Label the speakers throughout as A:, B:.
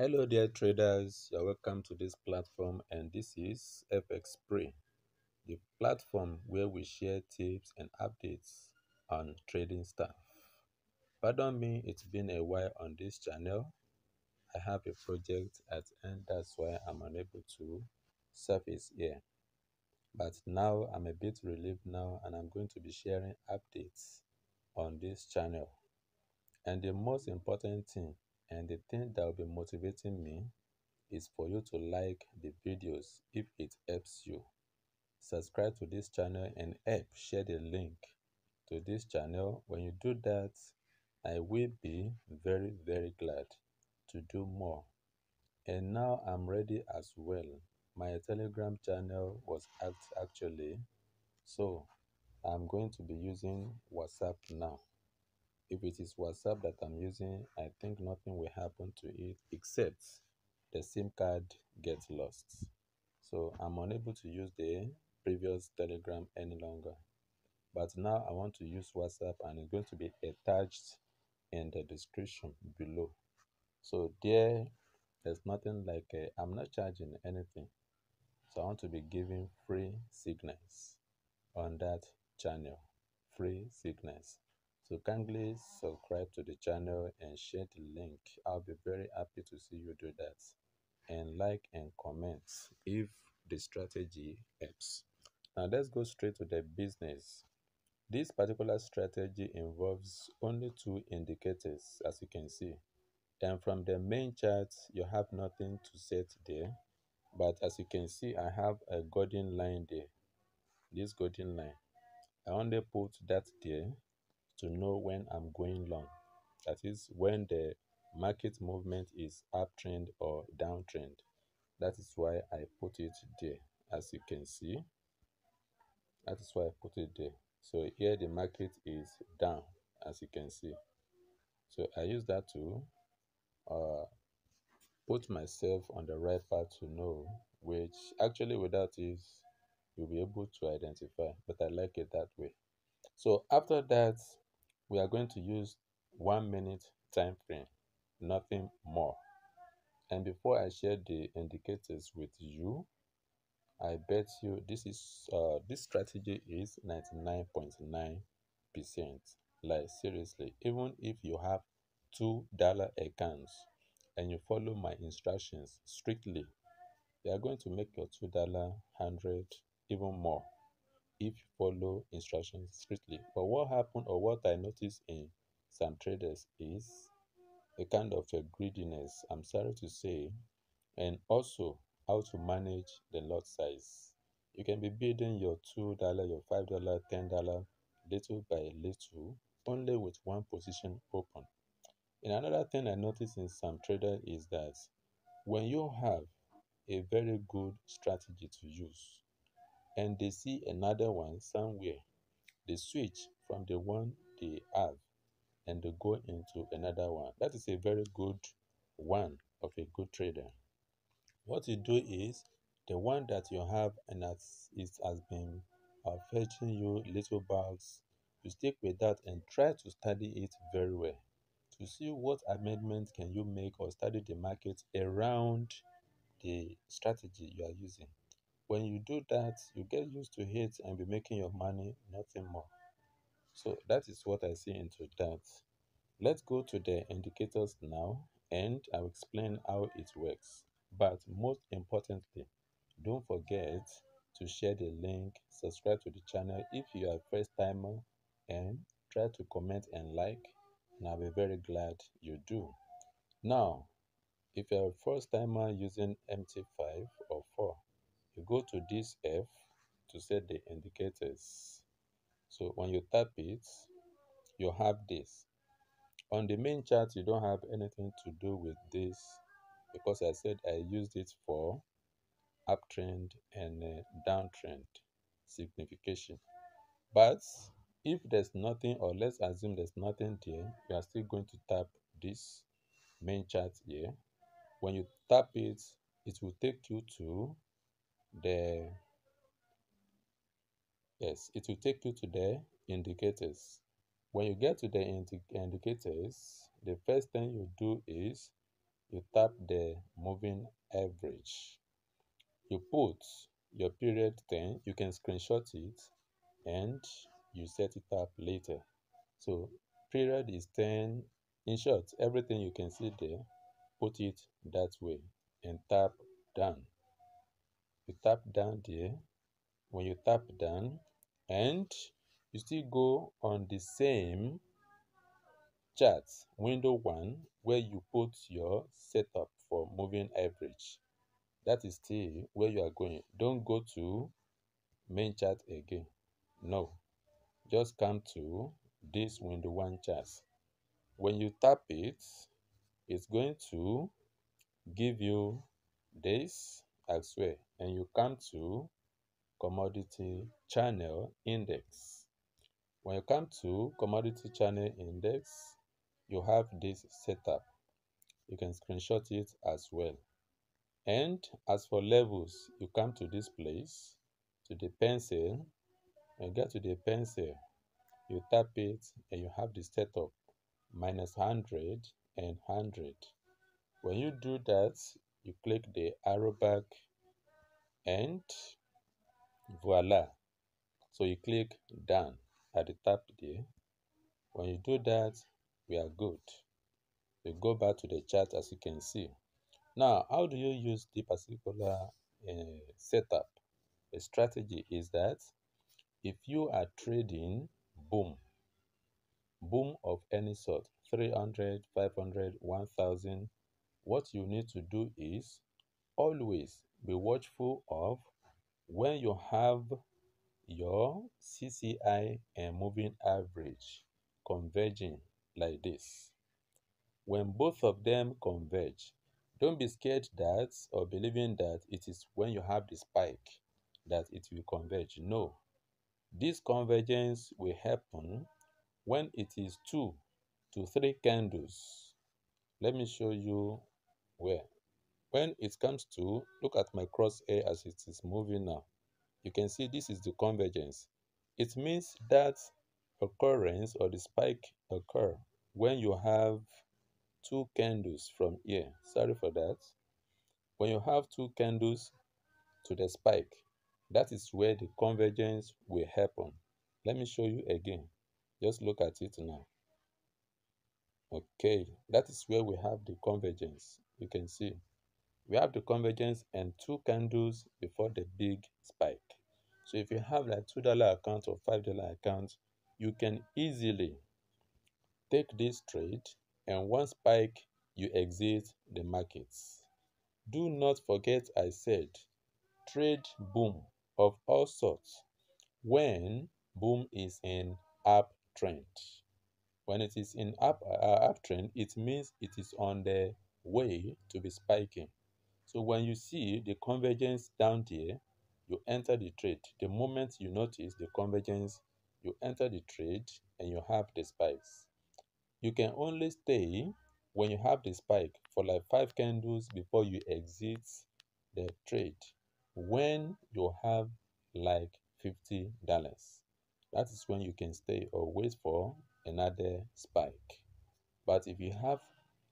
A: Hello dear traders, you're welcome to this platform and this is FX the platform where we share tips and updates on trading stuff. Pardon me, it's been a while on this channel. I have a project at end, that's why I'm unable to surface here. But now I'm a bit relieved now and I'm going to be sharing updates on this channel. And the most important thing and the thing that will be motivating me is for you to like the videos if it helps you. Subscribe to this channel and help share the link to this channel. When you do that i will be very very glad to do more. And now i'm ready as well. My telegram channel was hacked actually. So i'm going to be using whatsapp now if it is WhatsApp that I'm using, I think nothing will happen to it except the SIM card gets lost. So I'm unable to use the previous Telegram any longer. But now I want to use WhatsApp and it's going to be attached in the description below. So there, there's nothing like i I'm not charging anything. So I want to be giving free signals on that channel. Free signals. So kindly subscribe to the channel and share the link. I'll be very happy to see you do that. And like and comment if the strategy helps. Now let's go straight to the business. This particular strategy involves only two indicators as you can see. And from the main chart, you have nothing to set there. But as you can see, I have a golden line there. This golden line. I only put that there to know when I'm going long. That is when the market movement is uptrend or downtrend. That is why I put it there. As you can see, that is why I put it there. So here the market is down, as you can see. So I use that to uh, put myself on the right path to know which actually without is you'll be able to identify but i like it that way so after that we are going to use one minute time frame nothing more. And before i share the indicators with you i bet you this is uh this strategy is 99.9 percent. Like seriously even if you have two dollar accounts and you follow my instructions strictly you are going to make your two dollar hundred even more if you follow instructions strictly. But what happened or what I noticed in some traders is a kind of a greediness, I'm sorry to say, and also how to manage the lot size. You can be bidding your $2, your $5, $10 little by little only with one position open. And another thing I noticed in some traders is that when you have a very good strategy to use, and they see another one somewhere, they switch from the one they have and they go into another one. That is a very good one of a good trader. What you do is the one that you have and as it has been uh, fetching you little bugs, you stick with that and try to study it very well to see what amendments can you make or study the market around the strategy you are using. When you do that, you get used to it and be making your money, nothing more. So that is what I see into that. Let's go to the indicators now and I'll explain how it works. But most importantly, don't forget to share the link, subscribe to the channel if you are first timer and try to comment and like and I'll be very glad you do. Now, if you're a first timer using MT5 or 4, go to this F to set the indicators. So when you tap it, you have this. On the main chart, you don't have anything to do with this because I said I used it for uptrend and uh, downtrend signification. But if there's nothing, or let's assume there's nothing there, you are still going to tap this main chart here. When you tap it, it will take you to the yes it will take you to the indicators when you get to the indi indicators the first thing you do is you tap the moving average. You put your period 10, you can screenshot it and you set it up later. So period is 10. In short, everything you can see there, put it that way and tap done. You tap down there. When you tap down and you still go on the same chart, window one, where you put your setup for moving average. That is still where you are going. Don't go to main chart again. No. Just come to this window one chart. When you tap it, it's going to give you this as well. And you come to commodity channel index. When you come to commodity channel index, you have this setup. You can screenshot it as well. And as for levels, you come to this place, to the pencil, and get to the pencil, you tap it and you have the setup minus 100 and 100. When you do that, you click the arrow back and voila. So you click done at the top there. When you do that, we are good. We go back to the chart as you can see. Now, how do you use the particular uh, setup? The strategy is that if you are trading boom, boom of any sort, 300, 500, 1000, what you need to do is always be watchful of when you have your CCI and moving average converging like this. When both of them converge, don't be scared that or believing that it is when you have the spike that it will converge. No. This convergence will happen when it is two to three candles. Let me show you where. When it comes to, look at my crosshair as it is moving now. You can see this is the convergence. It means that occurrence or the spike occur when you have two candles from here. Sorry for that. When you have two candles to the spike that is where the convergence will happen. Let me show you again. Just look at it now. Okay that is where we have the convergence. You can see we have the convergence and two candles before the big spike so if you have like two dollar account or five dollar account you can easily take this trade and one spike you exit the markets. Do not forget I said trade boom of all sorts when boom is in uptrend. When it is in up uh, uptrend, it means it is on the way to be spiking. So when you see the convergence down there, you enter the trade. The moment you notice the convergence, you enter the trade and you have the spikes. You can only stay when you have the spike for like five candles before you exit the trade when you have like $50. That is when you can stay or wait for another spike. But if you have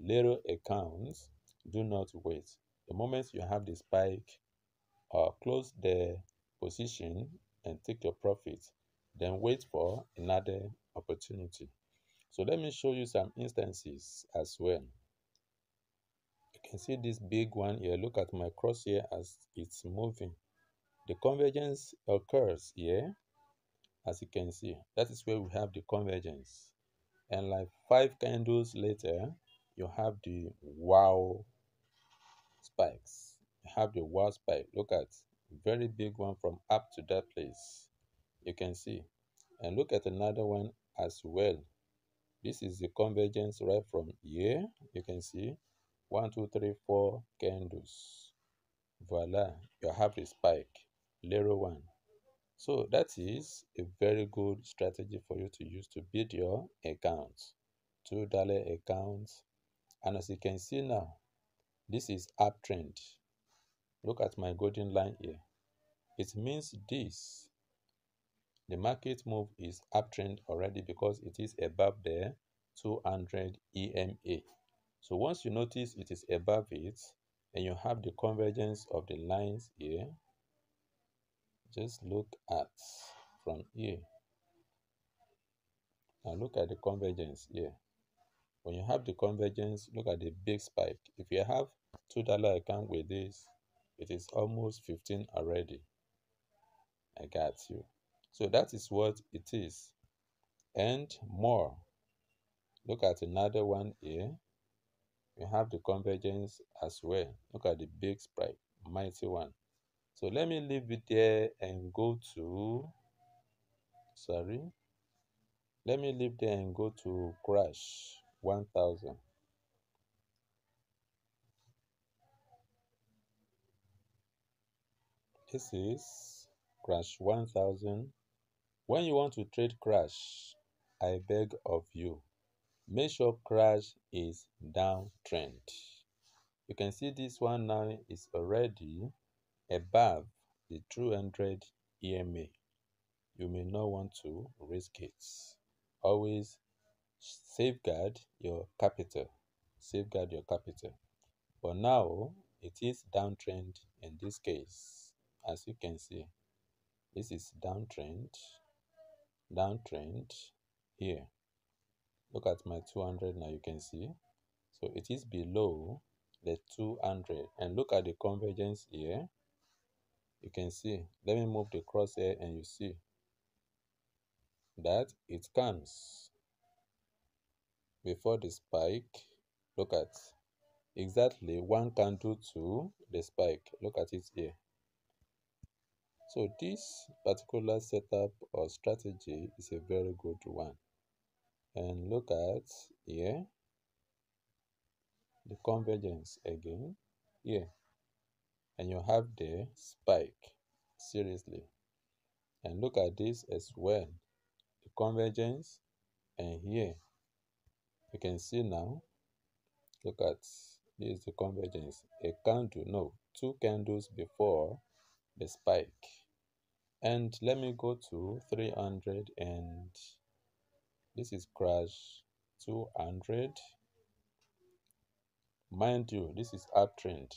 A: little accounts, do not wait. The moment you have the spike, uh, close the position and take your profit. Then wait for another opportunity. So let me show you some instances as well. You can see this big one here. Look at my cross here as it's moving. The convergence occurs here, as you can see. That is where we have the convergence. And like five candles later, you have the wow spikes. You have the wow spike. Look at very big one from up to that place. You can see. And look at another one as well this is the convergence right from here. You can see one, two, three, four candles. Voila, you have the spike, layer one. So that is a very good strategy for you to use to build your account. Two dollar account. And as you can see now, this is uptrend. Look at my golden line here. It means this the market move is uptrend already because it is above the 200 EMA. So once you notice it is above it and you have the convergence of the lines here, just look at from here. Now look at the convergence here. When you have the convergence, look at the big spike. If you have $2 account with this, it is almost 15 already. I got you. So that is what it is. And more. Look at another one here. You have the convergence as well. Look at the big spike, mighty one. So let me leave it there and go to, sorry, let me leave there and go to crash 1000. This is crash 1000. When you want to trade crash, I beg of you, make sure crash is downtrend. You can see this one now is already above the 200 EMA. You may not want to risk it. Always safeguard your capital. Safeguard your capital. But now it is downtrend in this case. As you can see, this is downtrend, downtrend here. Look at my 200 now, you can see. So it is below the 200. And look at the convergence here. You can see. Let me move the crosshair and you see that it comes before the spike. Look at exactly one candle to the spike. Look at it here. So this particular setup or strategy is a very good one and look at here the convergence again here and you have the spike seriously and look at this as well the convergence and here you can see now look at this is the convergence. A candle no two candles before the spike. And let me go to 300 and this is crash 200 mind you this is uptrend.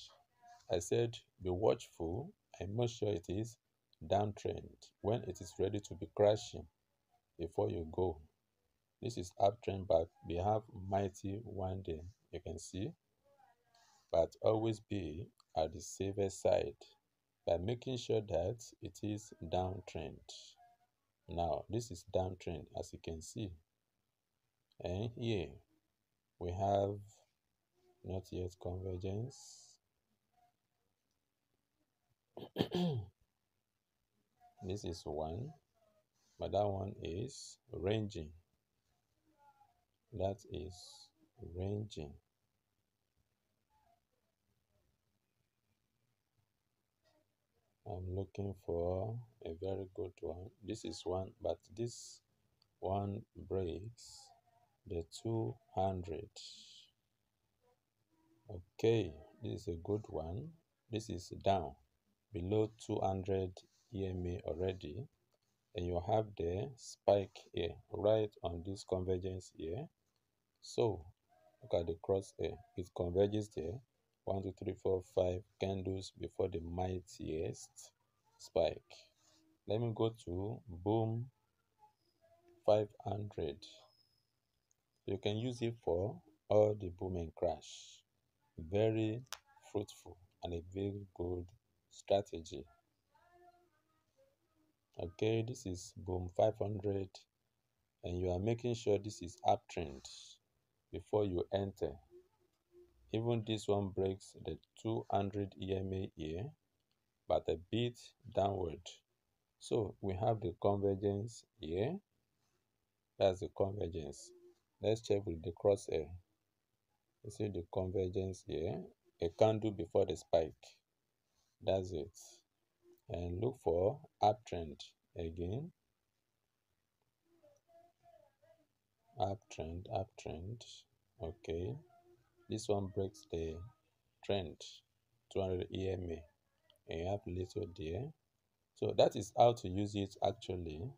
A: I said be watchful i'm not sure it is downtrend when it is ready to be crashing before you go this is uptrend but we have mighty one day you can see. But always be at the safer side by making sure that it is downtrend. Now this is downtrend as you can see. And here we have not yet convergence. This is one but that one is ranging that is ranging. I'm looking for a very good one. This is one but this one breaks the 200 okay this is a good one. This is down below 200 EMA already. And you have the spike here right on this convergence here so look at the cross here. It converges there. One two three four five candles before the mightiest spike. Let me go to boom 500 you can use it for all the boom and crash. Very fruitful and a very good strategy. Okay, this is boom 500 and you are making sure this is uptrend before you enter. Even this one breaks the 200 EMA here, but a bit downward. So we have the convergence here. That's the convergence. Let's check with the cross crosshair. You see the convergence here, a candle before the spike. That's it. And look for uptrend again. Uptrend, uptrend. Okay. This one breaks the trend 200 EMA and you have little there. So that is how to use it actually.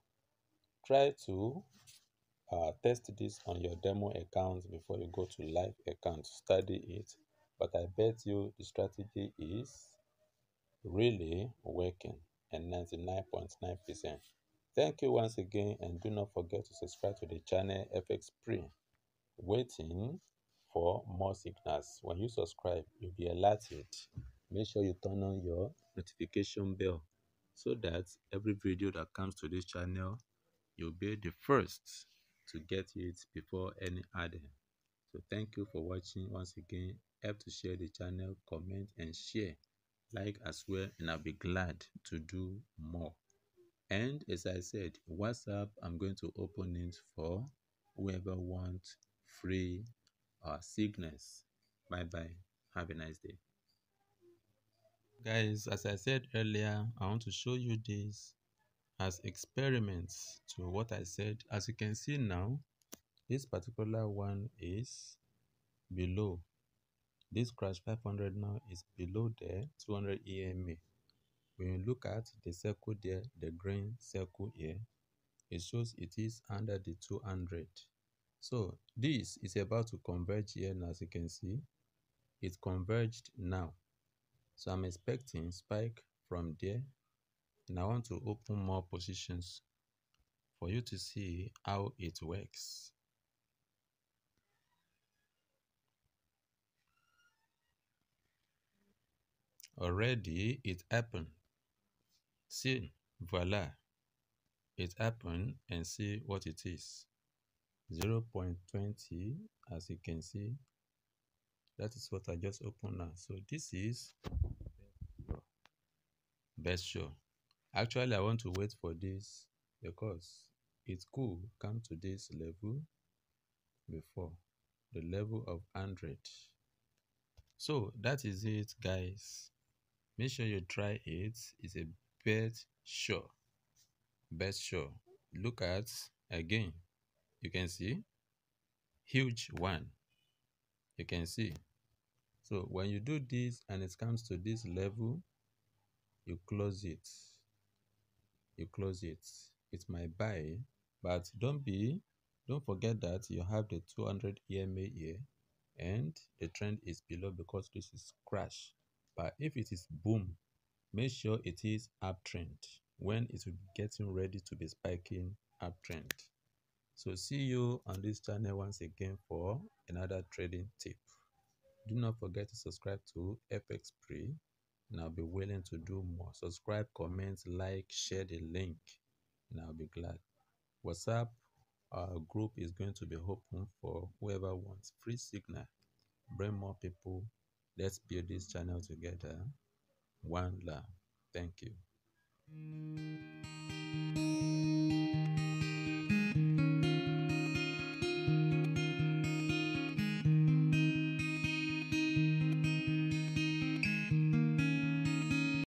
A: Try to uh, test this on your demo account before you go to live account. Study it. But I bet you the strategy is really working and 99.9%. Thank you once again and do not forget to subscribe to the channel FX Spree. Waiting for more signals. When you subscribe, you'll be alerted. Make sure you turn on your notification bell so that every video that comes to this channel, you'll be the first to get it before any other. So thank you for watching once again. Help to share the channel, comment and share. Like as well and I'll be glad to do more. And as I said, WhatsApp, I'm going to open it for whoever wants free uh, signals. Bye bye. Have a nice day. Guys, as I said earlier, I want to show you this as experiments to what I said. As you can see now, this particular one is below. This crash 500 now is below there, 200 EMA. When you look at the circle there, the green circle here, it shows it is under the 200. So this is about to converge here and as you can see, it converged now. So I'm expecting spike from there and I want to open more positions for you to see how it works. Already it happened. See, voila, it happened and see what it is. 0 0.20 as you can see that is what I just opened now. So this is best show. Actually, I want to wait for this because it could come to this level before the level of 100. So that is it, guys. Make sure you try it. It's a best show. Best show. Look at again. You can see huge one. You can see so when you do this and it comes to this level, you close it. You close it. It's my buy, but don't be, don't forget that you have the 200 EMA here and the trend is below because this is crash. But if it is boom, make sure it is uptrend when it will be getting ready to be spiking uptrend. So see you on this channel once again for another trading tip. Do not forget to subscribe to FX Spree and I'll be willing to do more. Subscribe, comment, like, share the link and I'll be glad. WhatsApp our group is going to be open for whoever wants free signal. Bring more people. Let's build this channel together. One love. Thank you. Mm.